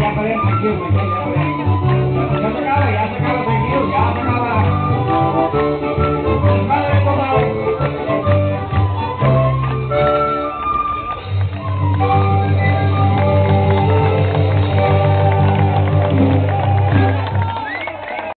ya, ya, ya,